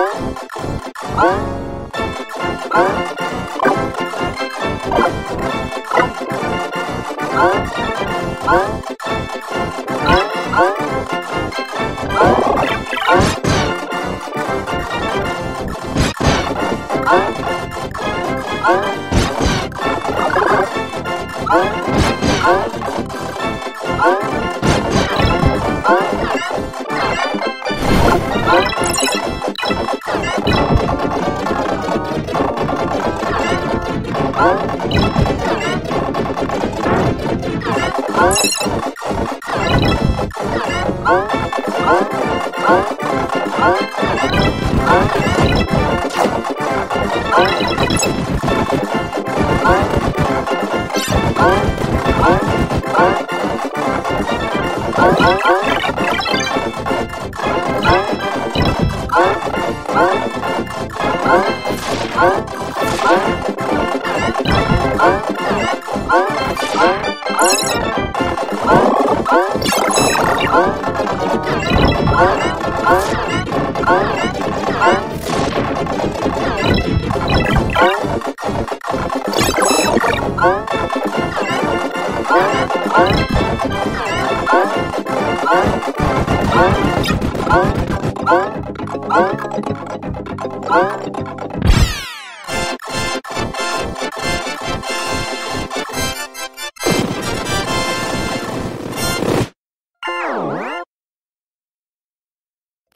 Oh Thank 어?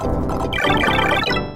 あっ!